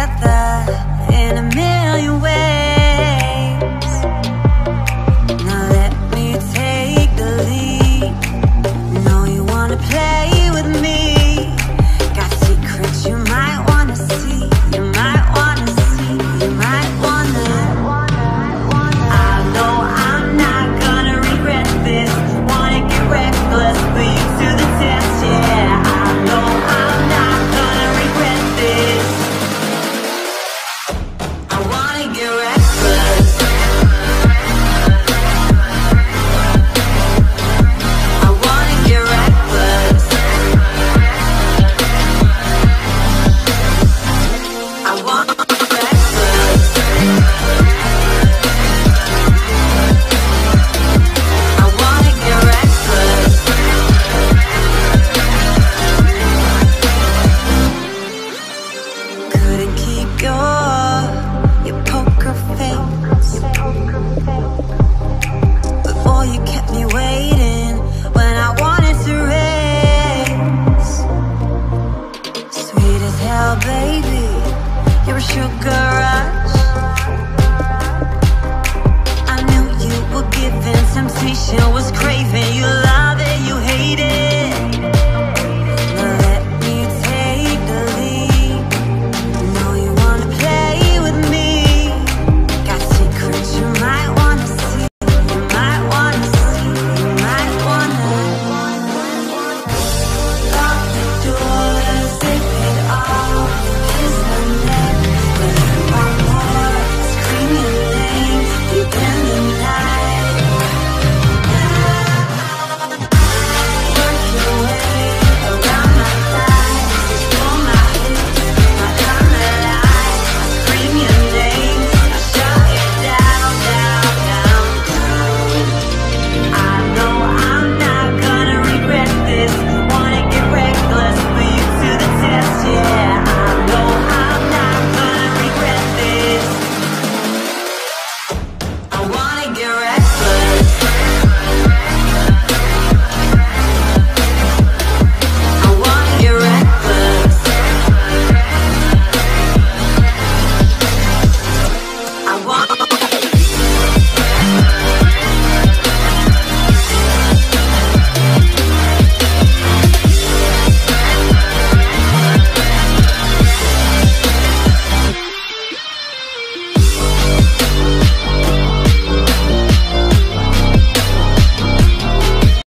get that your ass.